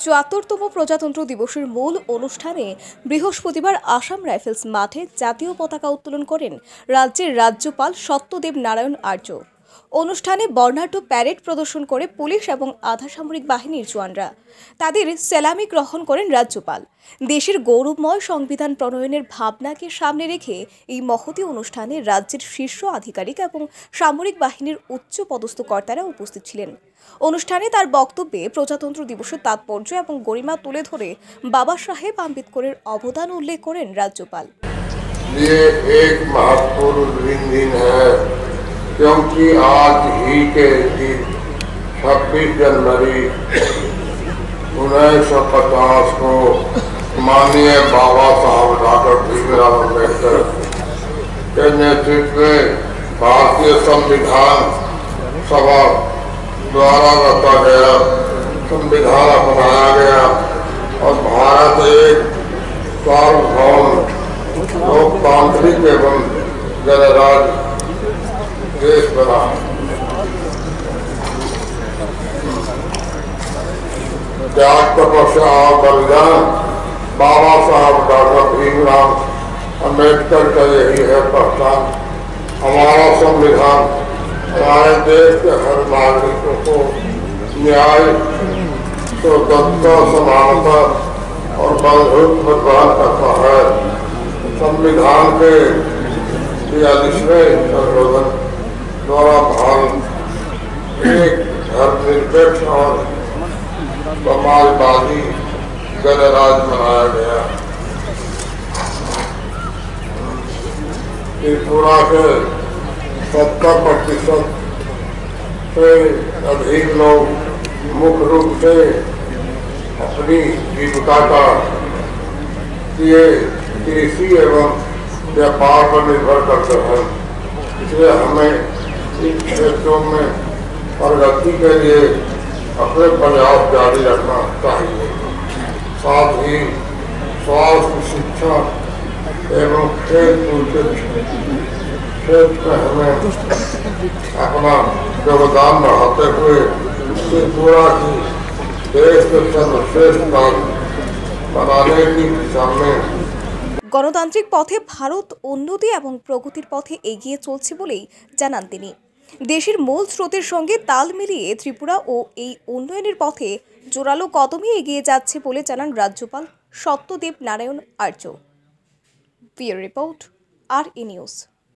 চুয়াত্তরতম প্রজাতন্ত্র দিবসের মূল অনুষ্ঠানে বৃহস্পতিবার আসাম রাইফেলস মাঠে জাতীয় পতাকা উত্তোলন করেন রাজ্যের রাজ্যপাল সত্যদেব নারায়ণ আর্য। অনুষ্ঠানে বর্ণাঢ্য প্যারেড প্রদর্শন করে পুলিশ এবং আধা সামরিক বাহিনীর জওয়ানরা তাদের সেলামি গ্রহণ করেন রাজ্যপাল দেশের গৌরবময় সংবিধান প্রণয়নের ভাবনাকে সামনে রেখে এই মহতী অনুষ্ঠানে রাজ্যের শীর্ষ আধিকারিক এবং সামরিক বাহিনীর উচ্চ পদস্থ কর্তারা উপস্থিত ছিলেন অনুষ্ঠানে তার বক্তব্যে প্রজাতন্ত্র দিবসের তাৎপর্য এবং গরিমা তুলে ধরে বাবা সাহেব আম্বেদকরের অবদান উল্লেখ করেন রাজ্যপাল ये एक महत्वपूर्ण दिन दिन है क्योंकि आज ही के दिन 26 जनवरी 1950 को माननीय बाबा साहब डॉक्टर भीमराव अंबेडकर के नेतृत्व में भारतीय संविधान सभा द्वारा रचा गया, संविधान अपनाया गया और भारत एक सार्वभौम लोकतांत्रिक एवं गणराज देश बना त्याग तपस्या बलिदान बाबा साहब डॉक्टर भीमराव अंबेडकर का यही है पहचान हमारा संविधान हमारे देश के हर नागरिकों को न्याय स्वतंत्रता समानता और बलभूत प्रदान करता है। संविधान के बयालीसवें संशोधन द्वारा भारत एक धर्मनिरपेक्ष और समाजवादी गणराज बनाया गया। त्रिपुरा के सत्तर प्रतिशत से अधिक लोग मुख्य रूप से अपनी जीविका का ये कृषि एवं व्यापार पर निर्भर करते हैं। इसलिए हमें इन क्षेत्रों में प्रगति के लिए अपने प्रयास जारी रखना चाहिए साथ ही स्वास्थ्य शिक्षा एवं खेल कूद के क्षेत्र में हमें अपना योगदान बढ़ाते हुए त्रिपुरा की देश के सर्वश्रेष्ठ राज्य बनाने की दिशा में গণতান্ত্রিক পথে ভারত উন্নতি এবং প্রগতির পথে এগিয়ে চলছে বলেই জানান তিনি দেশের মূল স্রোতের সঙ্গে তাল মিলিয়ে ত্রিপুরা ও এই উন্নয়নের পথে জোরালো কদমে এগিয়ে যাচ্ছে বলে জানান রাজ্যপাল সত্যদেব নারায়ণ আর্য। রিপোর্ট, আর ই নিউজ।